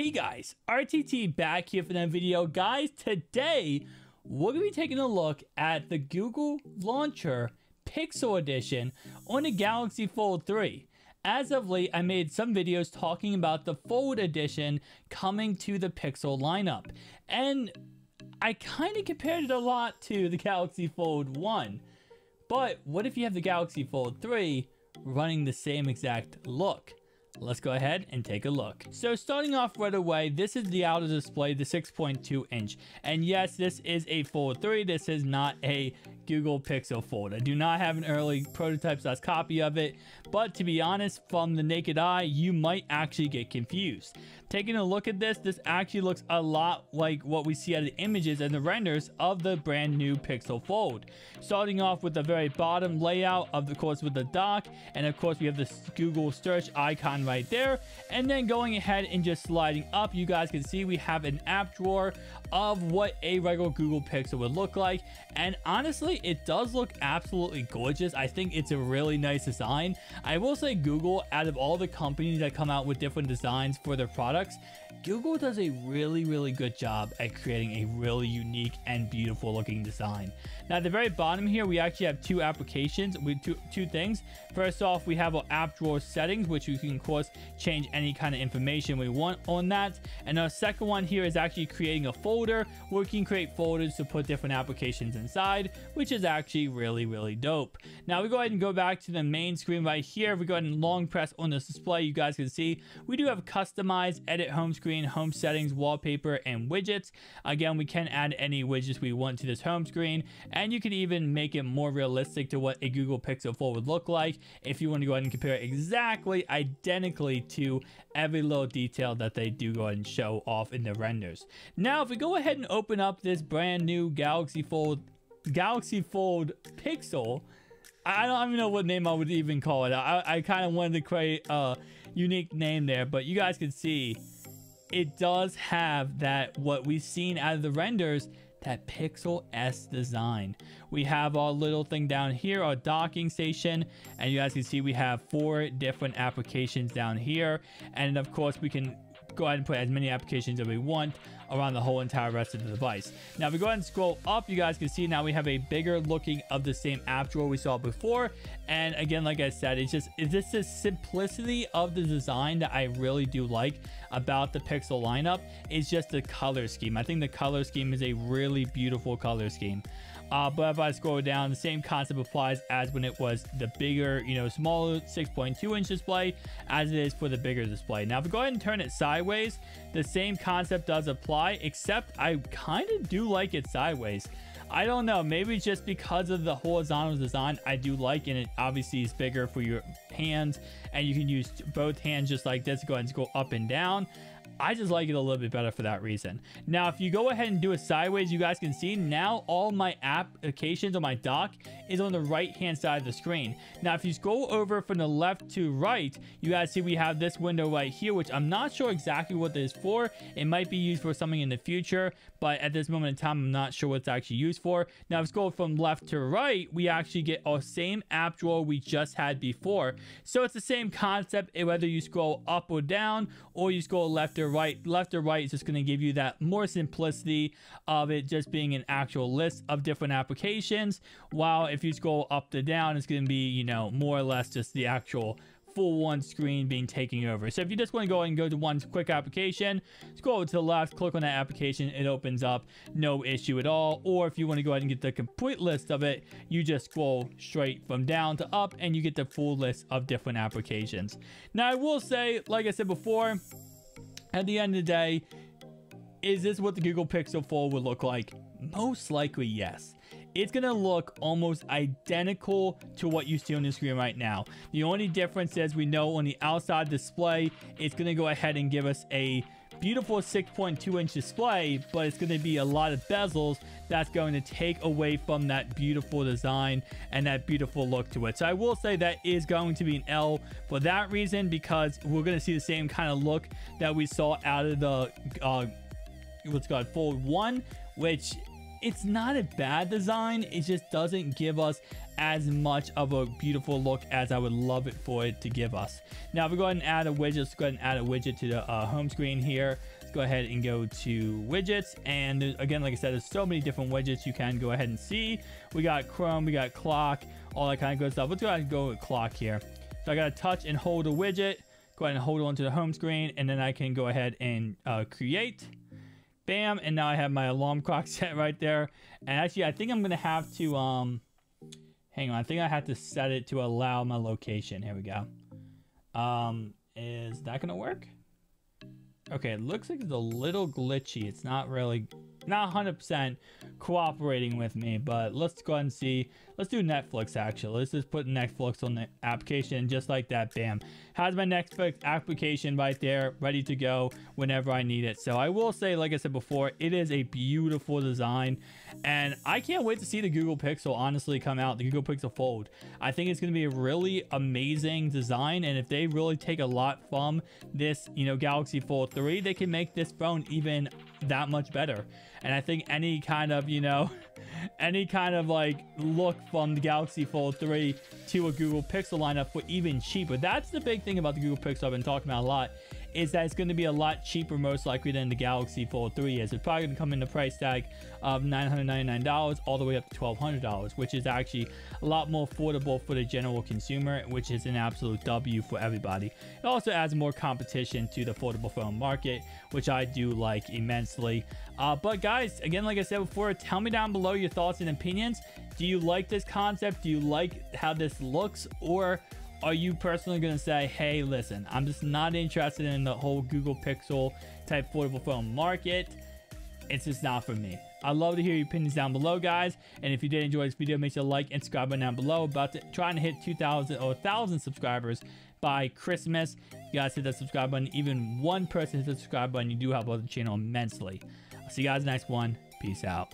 Hey guys, RTT back here for another video. Guys, today we're going to be taking a look at the Google Launcher Pixel Edition on the Galaxy Fold 3. As of late, I made some videos talking about the Fold Edition coming to the Pixel lineup. And I kind of compared it a lot to the Galaxy Fold 1. But what if you have the Galaxy Fold 3 running the same exact look? Let's go ahead and take a look. So starting off right away, this is the outer display, the 6.2 inch. And yes, this is a Fold 3. This is not a Google Pixel Fold. I do not have an early prototype slash copy of it, but to be honest, from the naked eye, you might actually get confused. Taking a look at this, this actually looks a lot like what we see at the images and the renders of the brand new Pixel Fold. Starting off with the very bottom layout of the course with the dock, and of course we have the Google search icon right there, and then going ahead and just sliding up, you guys can see we have an app drawer of what a regular Google Pixel would look like, and honestly, it does look absolutely gorgeous. I think it's a really nice design. I will say Google, out of all the companies that come out with different designs for their products, Google does a really, really good job at creating a really unique and beautiful looking design. Now, at the very bottom here, we actually have two applications with two, two things. First off, we have our app drawer settings, which we can, of course, change any kind of information we want on that. And our second one here is actually creating a folder where we can create folders to put different applications inside, which is actually really, really dope. Now, we go ahead and go back to the main screen right here. If we go ahead and long press on this display, you guys can see we do have customized edit home screen, home settings, wallpaper, and widgets. Again, we can add any widgets we want to this home screen and you can even make it more realistic to what a Google Pixel Fold would look like if you want to go ahead and compare it exactly identically to every little detail that they do go ahead and show off in the renders. Now, if we go ahead and open up this brand new Galaxy Fold Galaxy Fold Pixel, I don't even know what name I would even call it. I, I kind of wanted to create a unique name there, but you guys can see it does have that what we've seen out of the renders that Pixel S design. We have our little thing down here, our docking station, and you guys can see we have four different applications down here. And of course, we can go ahead and put as many applications as we want around the whole entire rest of the device. Now, if we go ahead and scroll up, you guys can see now we have a bigger looking of the same app drawer we saw before. And again, like I said, it's just, it's just the simplicity of the design that I really do like about the Pixel lineup It's just the color scheme. I think the color scheme is a really beautiful color scheme. Uh, but if I scroll down, the same concept applies as when it was the bigger, you know, smaller 6.2 inch display as it is for the bigger display. Now, if we go ahead and turn it sideways, the same concept does apply, except I kind of do like it sideways. I don't know, maybe just because of the horizontal design I do like, and it obviously is bigger for your hands, and you can use both hands just like this, go ahead and go up and down. I just like it a little bit better for that reason. Now, if you go ahead and do it sideways, you guys can see now all my applications on my dock is on the right-hand side of the screen. Now, if you scroll over from the left to right, you guys see we have this window right here, which I'm not sure exactly what this is for. It might be used for something in the future, but at this moment in time, I'm not sure what it's actually used for. Now, if you scroll from left to right, we actually get our same app drawer we just had before. So it's the same concept, whether you scroll up or down, or you scroll left or or right, left or right is just going to give you that more simplicity of it just being an actual list of different applications. While if you scroll up to down, it's going to be, you know, more or less just the actual full one screen being taken over. So if you just want to go and go to one quick application, scroll to the left, click on that application, it opens up, no issue at all. Or if you want to go ahead and get the complete list of it, you just scroll straight from down to up and you get the full list of different applications. Now I will say, like I said before, at the end of the day, is this what the Google Pixel Fold would look like? Most likely, yes. It's going to look almost identical to what you see on the screen right now. The only difference is we know on the outside display, it's going to go ahead and give us a beautiful 6.2 inch display, but it's going to be a lot of bezels that's going to take away from that beautiful design and that beautiful look to it. So I will say that is going to be an L for that reason because we're going to see the same kind of look that we saw out of the uh, what's called Fold 1, which it's not a bad design. It just doesn't give us as much of a beautiful look as I would love it for it to give us. Now, if we go ahead and add a widget, let's go ahead and add a widget to the uh, home screen here. Let's go ahead and go to widgets. And again, like I said, there's so many different widgets you can go ahead and see. We got Chrome, we got clock, all that kind of good stuff. Let's go ahead and go with clock here. So I got to touch and hold a widget, go ahead and hold on to the home screen, and then I can go ahead and uh, create. Bam, and now I have my alarm clock set right there. And actually, I think I'm to have to, um, hang on, I think I have to set it to allow my location. Here we go. Um, is that to work? Okay, it looks like it's a little glitchy. It's not really not 100% cooperating with me, but let's go ahead and see. Let's do Netflix actually. Let's just put Netflix on the application just like that. Bam. Has my Netflix application right there, ready to go whenever I need it. So I will say, like I said before, it is a beautiful design. And I can't wait to see the Google Pixel honestly come out, the Google Pixel Fold. I think it's going to be a really amazing design. And if they really take a lot from this, you know, Galaxy Fold 3, they can make this phone even that much better. And I think any kind of, you know, any kind of like look from the Galaxy Fold 3 to a Google Pixel lineup for even cheaper. That's the big thing about the Google Pixel I've been talking about a lot is that it's going to be a lot cheaper most likely than the Galaxy Fold 3 is. It's probably going to come in the price tag of $999 all the way up to $1,200, which is actually a lot more affordable for the general consumer, which is an absolute W for everybody. It also adds more competition to the affordable phone market, which I do like immensely. Uh, but guys, again, like I said before, tell me down below your thoughts and opinions. Do you like this concept? Do you like how this looks? Or are you personally going to say, hey, listen, I'm just not interested in the whole Google Pixel type foldable phone market. It's just not for me. I'd love to hear your opinions down below, guys. And if you did enjoy this video, make sure to like and subscribe button down below. About to trying to hit 2,000 or 1,000 subscribers by Christmas. You guys hit that subscribe button. Even one person hits the subscribe button, you do help out the channel immensely. I'll see you guys next one. Peace out.